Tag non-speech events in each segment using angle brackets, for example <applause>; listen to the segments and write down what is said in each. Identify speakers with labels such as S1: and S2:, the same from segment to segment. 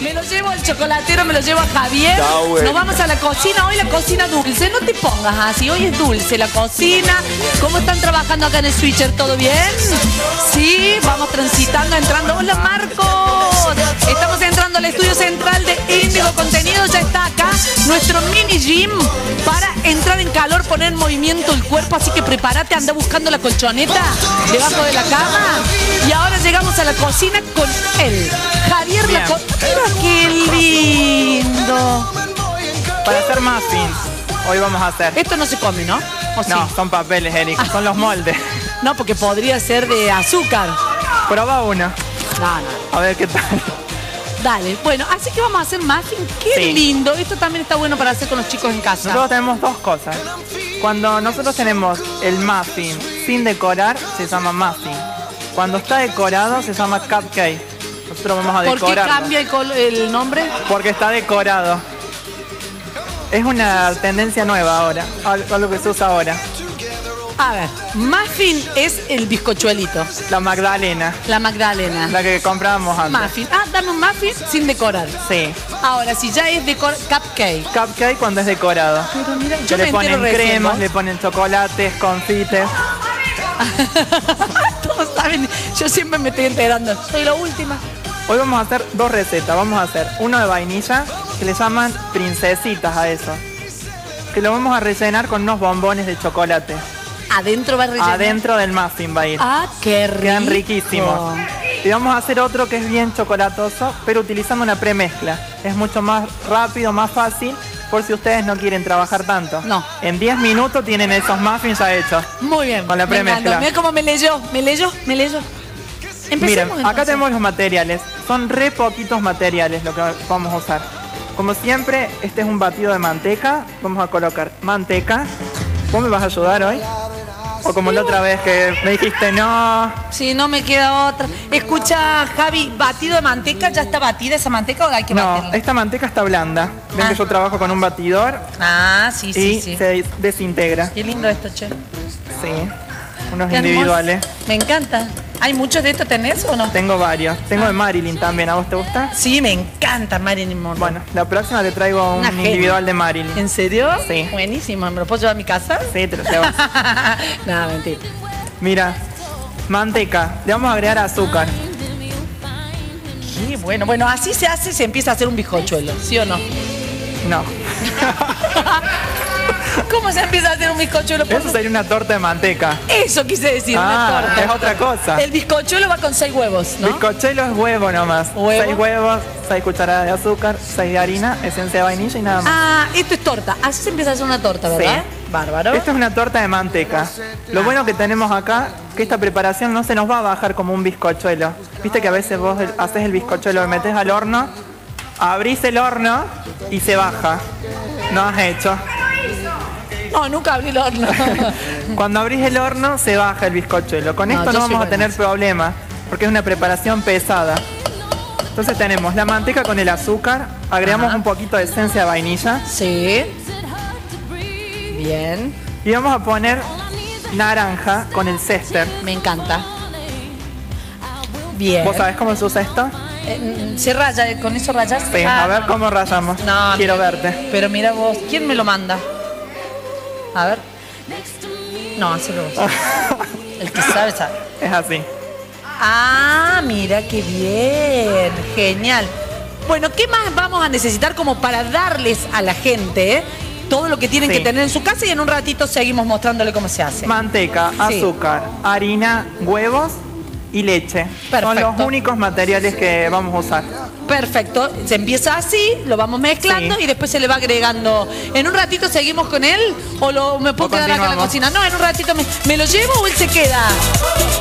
S1: Me lo llevo al chocolatero, me lo llevo a Javier.
S2: Está bueno.
S1: Nos vamos a la cocina. Hoy la cocina dulce. No te pongas así. Hoy es dulce la cocina. ¿Cómo están trabajando acá en el switcher? ¿Todo bien? Sí, vamos transitando, entrando. Hola, Marcos. Estamos entrando al estudio central de Índigo Contenido. Ya está acá nuestro mini gym calor, poner en movimiento el cuerpo. Así que prepárate, anda buscando la colchoneta debajo de la cama. Y ahora llegamos a la cocina con él. Javier
S3: Bien.
S1: la co- Mira qué lindo.
S3: Para hacer muffins, hoy vamos a hacer.
S1: Esto no se come, ¿no? ¿O sí?
S3: No, son papeles, Eric, son los moldes.
S1: No, porque podría ser de azúcar.
S3: Prueba uno,
S1: No, no.
S3: a ver qué tal.
S1: Dale. Bueno, así que vamos a hacer muffin. Qué
S3: Sí.
S1: lindo. Esto también está bueno para hacer con los chicos en casa.
S3: Nosotros tenemos dos cosas. Cuando nosotros tenemos el muffin sin decorar, se llama muffin. Cuando está decorado, se llama cupcake. Nosotros vamos a
S1: ¿Por qué cambia el, el nombre?
S3: Porque está decorado. Es una tendencia nueva ahora, al- algo que se usa ahora.
S1: A ver, muffin es el bizcochuelito.
S3: La Magdalena,
S1: La Magdalena.
S3: la que comprábamos antes.
S1: Muffin. Ah, dame un muffin sin decorar.
S3: Sí.
S1: Ahora, si ya es decor cupcake.
S3: Cupcake cuando es decorado.
S1: Pero mira, yo
S3: le ponen cremas, le ponen chocolates, confites. <laughs>
S1: Todos saben, yo siempre me estoy enterando. Soy la última.
S3: Hoy vamos a hacer dos recetas. Vamos a hacer uno de vainilla, que le llaman princesitas a eso. Que lo vamos a rellenar con unos bombones de chocolate.
S1: Adentro va relleno.
S3: Adentro del muffin va a ir.
S1: Ah, qué rico.
S3: Quedan riquísimos. Y vamos a hacer otro que es bien chocolatoso, pero utilizando una premezcla. Es mucho más rápido, más fácil, por si ustedes no quieren trabajar tanto.
S1: No.
S3: En 10 minutos tienen esos muffins ya hechos.
S1: Muy bien.
S3: Con la premezcla.
S1: Mira cómo me leyó, me leyó, me leyó. Empecemos
S3: Miren, acá tenemos los materiales. Son re poquitos materiales lo que vamos a usar. Como siempre, este es un batido de manteca. Vamos a colocar manteca. ¿Vos me vas a ayudar hoy? O como la otra vez que me dijiste no.
S1: Sí, no me queda otra. Escucha, Javi, batido de manteca, ¿ya está batida esa manteca o hay que
S3: No,
S1: batirla?
S3: esta manteca está blanda. Ven
S1: Ah.
S3: que yo trabajo con un batidor
S1: Ah, sí, sí,
S3: y
S1: sí.
S3: se desintegra.
S1: Qué lindo esto, che.
S3: Sí. Unos
S1: Qué hermoso.
S3: individuales.
S1: Me encanta. ¿Hay muchos de estos tenés o no?
S3: Tengo varios. Tengo de Marilyn también. ¿A vos te gusta?
S1: Sí, me encanta Marilyn Monroe.
S3: Bueno, la próxima te traigo un
S1: Una genia.
S3: individual de Marilyn.
S1: ¿En serio?
S3: Sí.
S1: Buenísimo. ¿Me lo puedo llevar a mi casa?
S3: Sí, te lo llevas. <laughs>
S1: no, mentira.
S3: Mira, manteca. Le vamos a agregar azúcar.
S1: Qué bueno. Bueno, así se hace, se empieza a hacer un bizcochuelo, ¿sí o no?
S3: No. <laughs>
S1: ¿Cómo se empieza a hacer un bizcochuelo?
S3: Eso sería una torta de manteca.
S1: Eso quise decir,
S3: Ah,
S1: una torta.
S3: es otra cosa.
S1: El bizcochuelo va con seis huevos, ¿no?
S3: Bizcochelo es huevo nomás.
S1: Huevo.
S3: Seis huevos, seis cucharadas de azúcar, seis de harina, esencia de vainilla y nada más.
S1: Ah, esto es torta. Así se empieza a hacer una torta, ¿verdad?
S3: Sí.
S1: Bárbaro.
S3: Esto es una torta de manteca. Lo bueno que tenemos acá, que esta preparación no se nos va a bajar como un bizcochuelo. Viste que a veces vos el- haces el bizcochuelo, lo metes al horno, abrís el horno y se baja. No has hecho.
S1: No, nunca abrí el horno. <laughs>
S3: Cuando abrís el horno se baja el bizcochuelo. Con
S1: No,
S3: esto no vamos a tener
S1: buenísima.
S3: problemas porque es una preparación pesada. Entonces tenemos la manteca con el azúcar, agregamos
S1: Ajá.
S3: un poquito de esencia de vainilla
S1: sí. Bien.
S3: y vamos a poner naranja con el cester.
S1: Me encanta. Bien.
S3: ¿Vos sabés cómo se usa esto?
S1: Eh, ¿Se raya? ¿Con eso rayas?
S3: Sí,
S1: Ah,
S3: a ver
S1: no.
S3: cómo rayamos.
S1: No,
S3: Quiero verte.
S1: Pero mira vos, ¿quién me lo manda? A ver. No, hacelo vos. El que sabe, sabe. <laughs>
S3: Es así.
S1: Ah, mira qué bien. Genial. Bueno, ¿qué más vamos a necesitar como para darles a la gente eh, todo lo que tienen
S3: Sí.
S1: que tener en su casa y en un ratito seguimos mostrándole cómo se hace?
S3: Manteca,
S1: Sí.
S3: azúcar, harina, huevos y leche. Son los únicos materiales que vamos a usar.
S1: Perfecto, se empieza así, lo vamos mezclando
S3: Sí.
S1: y después se le va agregando. ¿En un ratito seguimos con él o lo, me puedo
S3: O
S1: quedar acá en la cocina? No, en un ratito me, ¿me lo llevo o él se queda.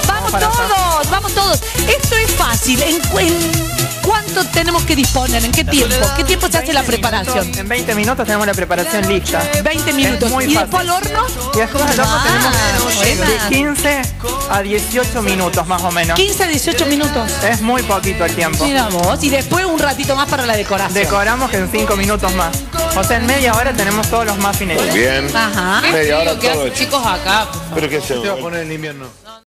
S1: Vamos todos, vamos todos. Esto fácil. ¿En, cu- en cuánto tenemos que disponer? ¿En qué tiempo? ¿Qué tiempo se hace la
S3: 20
S1: preparación?
S3: minutos- en 20 minutos tenemos la preparación lista.
S1: 20 minutos.
S3: muy
S1: ¿Y después al horno?
S3: Y después al horno
S1: Ah,
S3: tenemos
S1: buena.
S3: de 15 a 18 minutos más o menos.
S1: 15 a 18 minutos.
S3: Es muy poquito el tiempo.
S1: Mira vos. Y después un ratito más para la decoración.
S3: Decoramos en 5 minutos más. O sea, en media hora tenemos todos los muffins hechos.
S2: Bien.
S1: Ajá.
S2: Media hora
S4: ¿Qué
S2: todo
S4: chicos acá?
S2: Pero qué se
S5: Te va a poner en invierno.